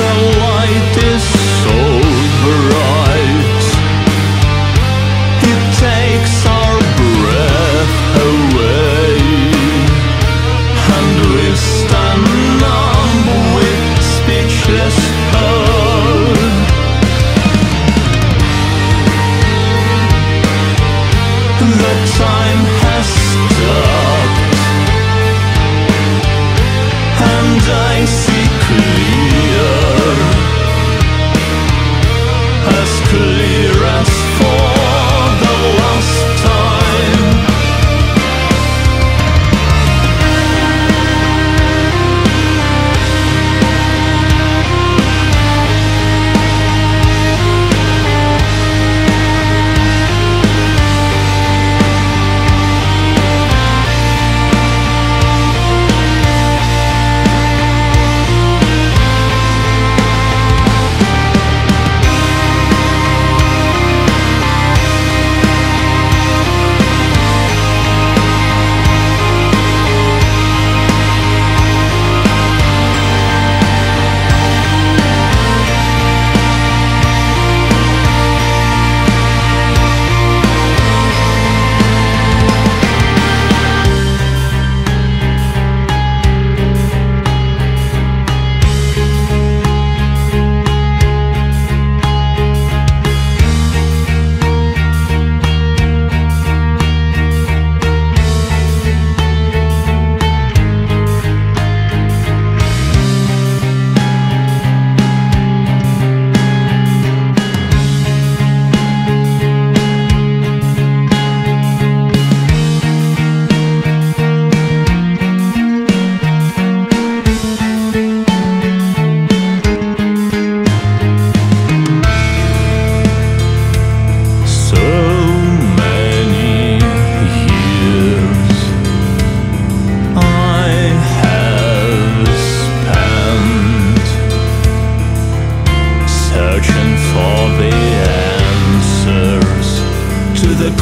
The light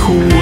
cool.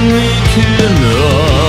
Sneaking up.